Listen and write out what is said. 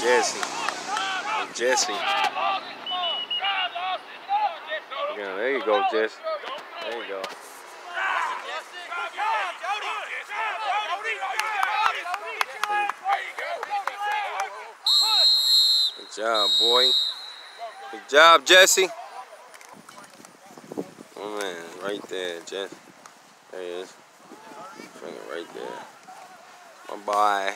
Jessie. Jessie. Yeah, there you go, Jessie. There you go. Good job, boy. Good job, Jessie. Oh man, right there, Jessie. There he is. Right there. Bye bye.